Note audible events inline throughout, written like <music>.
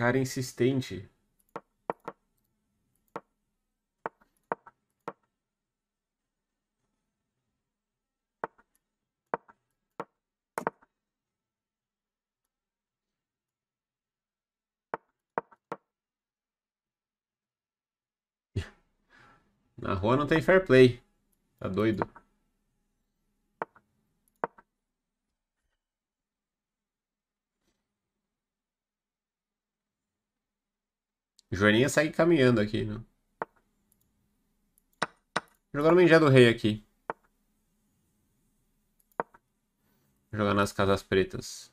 Cara insistente. <laughs> Na rua não tem fair play. Tá doido? Joaninha segue caminhando aqui, né? Jogando o do Rei aqui. Jogar nas casas pretas.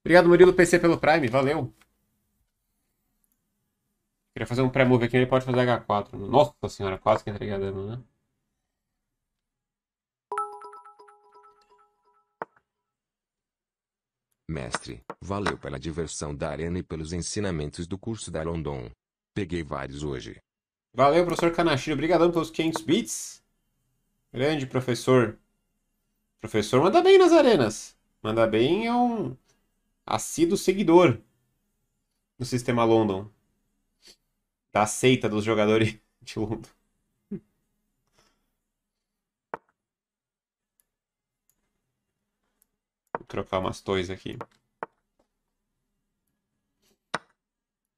Obrigado, Murilo PC, pelo Prime. Valeu. Queria fazer um pré-move aqui, ele pode fazer H4. Nossa senhora, quase que entreguei a dama, né? Mestre, valeu pela diversão da arena e pelos ensinamentos do curso da London. Peguei vários hoje. Valeu, professor Kanashiro. Obrigadão pelos 500 bits. Grande professor. Professor manda bem nas arenas. Manda bem é um assíduo seguidor do sistema London. Da seita dos jogadores <laughs> de London. Trocar umas toys aqui.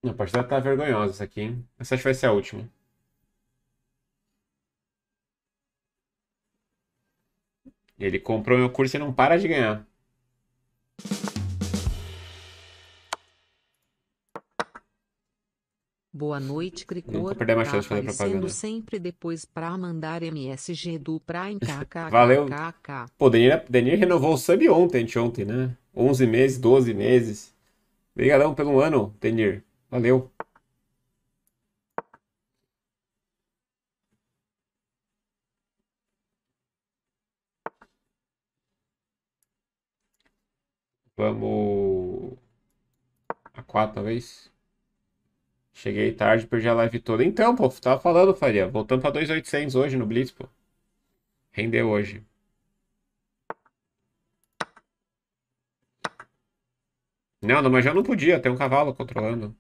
A partida tá vergonhosa essa aqui, hein? Essa acho que vai ser a última. Ele comprou meu curso e não para de ganhar. Boa noite, Cricor. perder mais chance de fazer propaganda. sempre depois pra mandar MSG do Prime <laughs> KK. Valeu. Pô, Denir, Denir renovou o sub ontem, ontem, né? 11 meses, 12 meses. Obrigadão pelo ano, Denir. Valeu. Vamos... A 4, talvez? Cheguei tarde, perdi a live toda. Então, pô, tava falando, Faria. Voltando pra 2.800 hoje no Blitz, pô. Rendeu hoje. Não, mas já não podia, tem um cavalo controlando.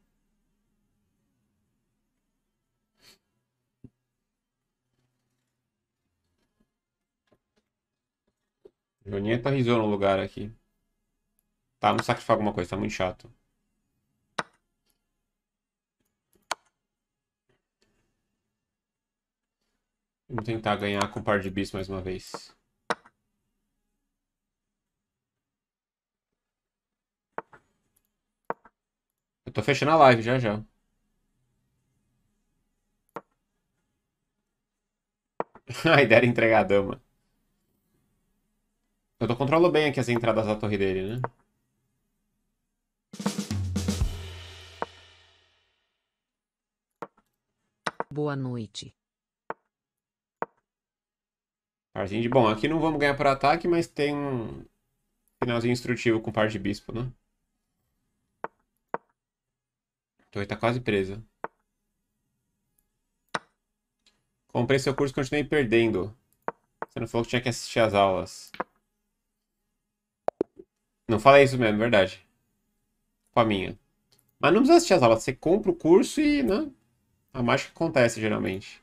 Joninha tá risou no lugar aqui. Tá, não sacrificar alguma coisa, tá muito chato. Vamos tentar ganhar com o par de bis mais uma vez. Eu tô fechando a live já já. <laughs> a ideia era entregar a dama. Eu tô controlando bem aqui as entradas da torre dele, né? Boa noite. De... Bom, aqui não vamos ganhar por ataque, mas tem um finalzinho instrutivo com par de bispo, né? A torre tá quase presa. Comprei seu curso e continuei perdendo. Você não falou que tinha que assistir as aulas. Não falei isso mesmo, verdade. Com a minha. Mas não precisa assistir as aulas. Você compra o curso e, né? A mágica acontece, geralmente.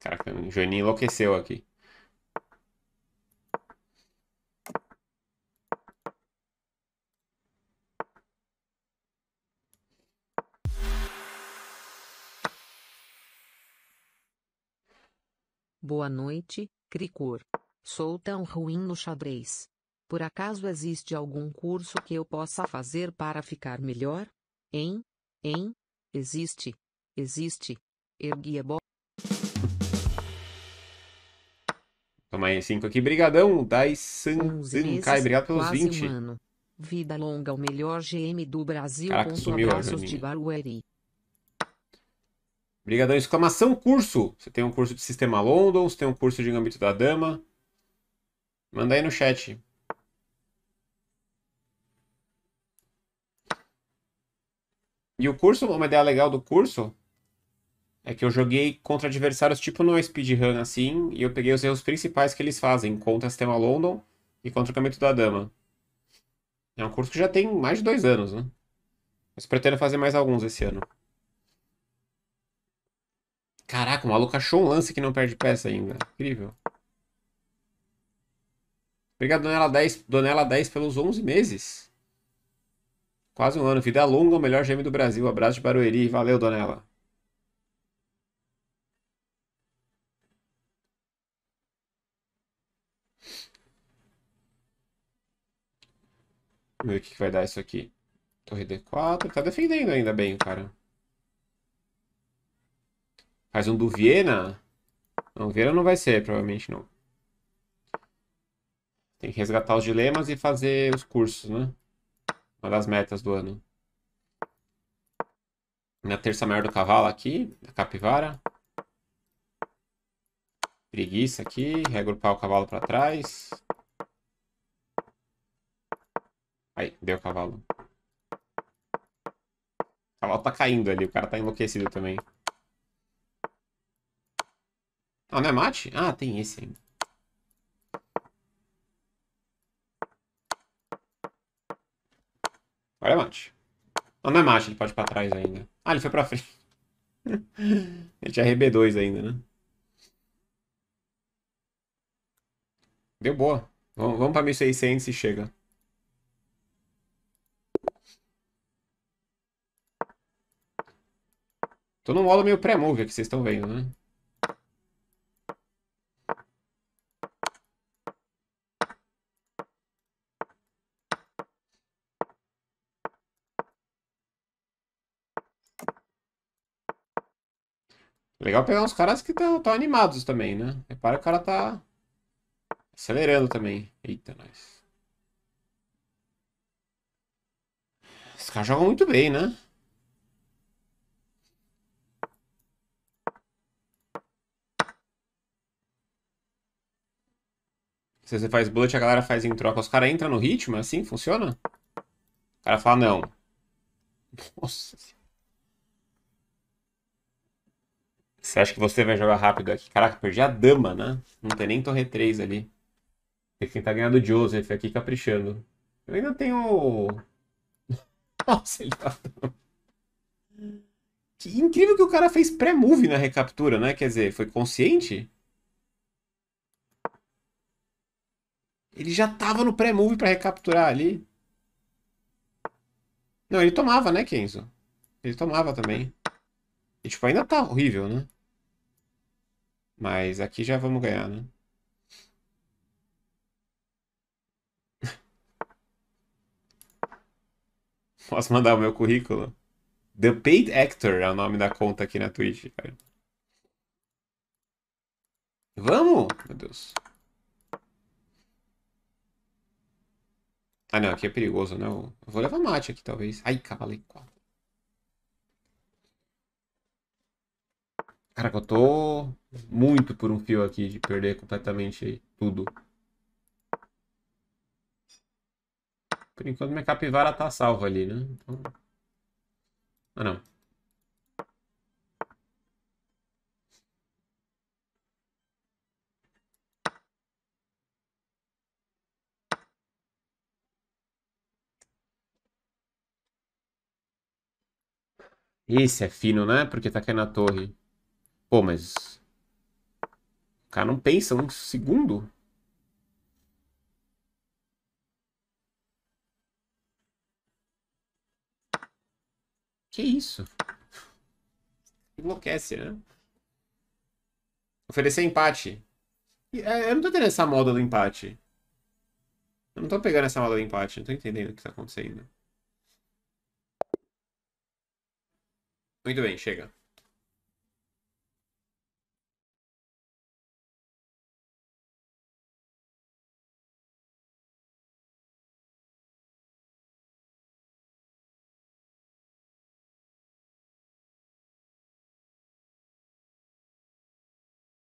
Caraca, o Joaninho enlouqueceu aqui. Boa noite, Cricor. Sou tão ruim no xadrez. Por acaso existe algum curso que eu possa fazer para ficar melhor? Hein? Hein? Existe. Existe. Ergui a bola. Aí 5 aqui. Brigadão, Daisan Kai. Obrigado pelos 20. Um Vida longa, o melhor GM do Brasil. Caraca, sumiu a de Barueri. Brigadão, exclamação curso. Você tem um curso de Sistema London, você tem um curso de Gambito da Dama. Manda aí no chat. E o curso, uma ideia legal do curso é que eu joguei contra adversários tipo no speedrun assim, e eu peguei os erros principais que eles fazem contra o sistema London e contra o Caminho da Dama. É um curso que já tem mais de dois anos, né? Mas pretendo fazer mais alguns esse ano. Caraca, o maluco achou um lance que não perde peça ainda. Incrível. Obrigado, Donela 10, Donela 10 pelos 11 meses. Quase um ano. Vida longa, o melhor gêmeo do Brasil. Abraço de Barueri. Valeu, Donela. Vamos ver o que vai dar isso aqui. Torre D4. Tá defendendo ainda bem, cara. Faz um do Viena. Não, Viena não vai ser, provavelmente não. Tem que resgatar os dilemas e fazer os cursos, né? Uma das metas do ano. Na terça maior do cavalo aqui, da capivara. Preguiça aqui, reagrupar o cavalo para trás. Aí, deu o cavalo. O cavalo tá caindo ali, o cara tá enlouquecido também. Ah, não é mate? Ah, tem esse ainda. Agora é mate. Não, não é mate, ele pode ir pra trás ainda. Ah, ele foi pra frente. <laughs> ele tinha RB2 ainda, né? Deu boa. Vamos, vamos pra 1600 e chega. Tô no modo meio pré-move que vocês estão vendo, né? Legal pegar uns caras que estão animados também, né? Repara que o cara tá acelerando também. Eita, nós. Esses caras jogam muito bem, né? Se você faz bullet, a galera faz em troca. Os caras entram no ritmo, é assim funciona? O cara fala não. Nossa Você acha que você vai jogar rápido aqui? Caraca, perdi a dama, né? Não tem nem torre 3 ali. Tem que tentar ganhar do Joseph aqui caprichando. Eu ainda tenho. <laughs> Nossa, ele tá. Que incrível que o cara fez pré-move na recaptura, né? Quer dizer, foi consciente? Ele já tava no pré-move pra recapturar ali. Não, ele tomava, né, Kenzo? Ele tomava também. E, tipo, ainda tá horrível, né? Mas aqui já vamos ganhar, né? <laughs> Posso mandar o meu currículo? The Paid Actor é o nome da conta aqui na Twitch, cara. Vamos? Meu Deus. Ah, não, aqui é perigoso, né? Eu vou levar mate aqui, talvez. Ai, cavalo 4. Caraca, eu tô muito por um fio aqui de perder completamente tudo. Por enquanto minha capivara tá salva ali, né? Então... Ah, não. Esse é fino, né? Porque tá caindo a torre. Pô, mas. O cara não pensa um segundo. Que isso? Enlouquece, né? Oferecer empate. É, eu não tô entendendo essa moda do empate. Eu não tô pegando essa moda do empate. Não tô entendendo o que tá acontecendo. Muito bem, chega.